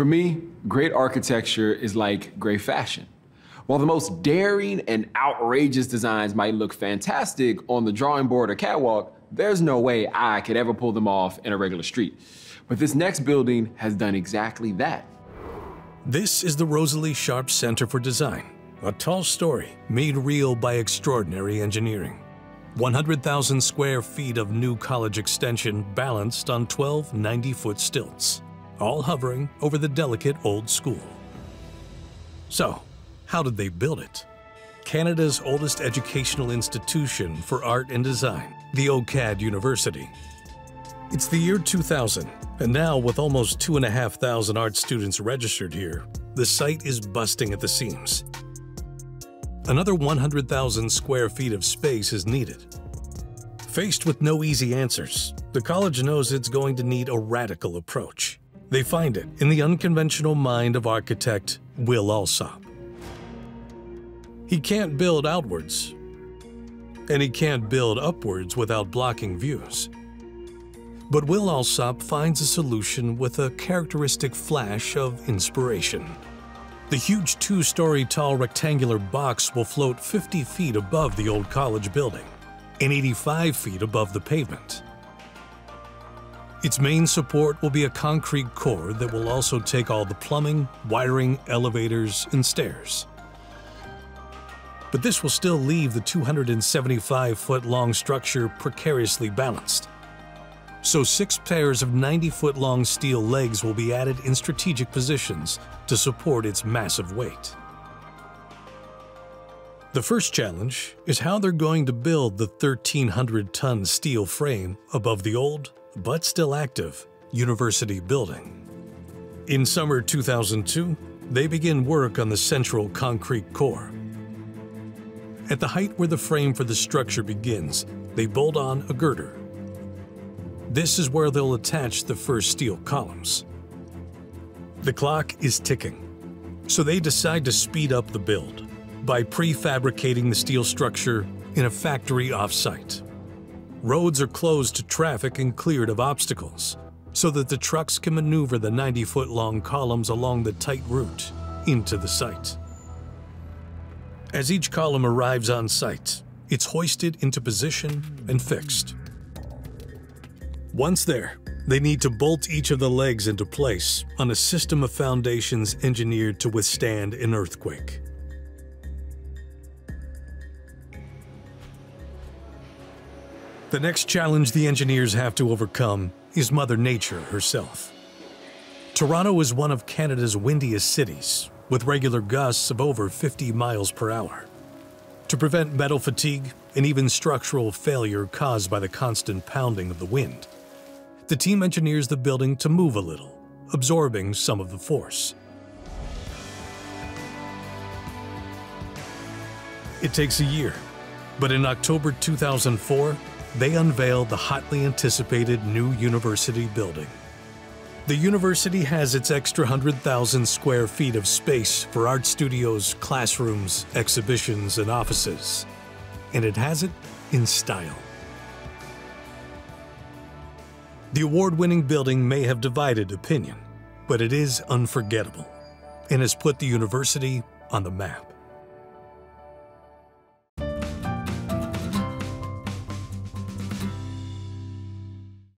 For me, great architecture is like great fashion. While the most daring and outrageous designs might look fantastic on the drawing board or catwalk, there's no way I could ever pull them off in a regular street. But this next building has done exactly that. This is the Rosalie Sharp Center for Design, a tall story made real by extraordinary engineering. 100,000 square feet of new college extension balanced on 12 90-foot stilts, all hovering over the delicate old school. So, how did they build it? Canada's oldest educational institution for art and design, the OCAD University. It's the year 2000, and now with almost 2,500 art students registered here, the site is busting at the seams. Another 100,000 square feet of space is needed. Faced with no easy answers, the college knows it's going to need a radical approach. They find it in the unconventional mind of architect Will Alsop. He can't build outwards, and he can't build upwards without blocking views. But Will Alsop finds a solution with a characteristic flash of inspiration. The huge two-story tall rectangular box will float 50 feet above the old college building and 85 feet above the pavement. Its main support will be a concrete core that will also take all the plumbing, wiring, elevators, and stairs but this will still leave the 275-foot-long structure precariously balanced. So six pairs of 90-foot-long steel legs will be added in strategic positions to support its massive weight. The first challenge is how they're going to build the 1,300-ton steel frame above the old, but still active, university building. In summer 2002, they begin work on the central concrete core, at the height where the frame for the structure begins, they bolt on a girder. This is where they'll attach the first steel columns. The clock is ticking, so they decide to speed up the build by prefabricating the steel structure in a factory off-site. Roads are closed to traffic and cleared of obstacles so that the trucks can maneuver the 90-foot-long columns along the tight route into the site. As each column arrives on site, it's hoisted into position and fixed. Once there, they need to bolt each of the legs into place on a system of foundations engineered to withstand an earthquake. The next challenge the engineers have to overcome is Mother Nature herself. Toronto is one of Canada's windiest cities, with regular gusts of over 50 miles per hour. To prevent metal fatigue and even structural failure caused by the constant pounding of the wind, the team engineers the building to move a little, absorbing some of the force. It takes a year, but in October 2004, they unveiled the hotly anticipated new university building. The university has its extra 100,000 square feet of space for art studios, classrooms, exhibitions, and offices. And it has it in style. The award-winning building may have divided opinion, but it is unforgettable and has put the university on the map.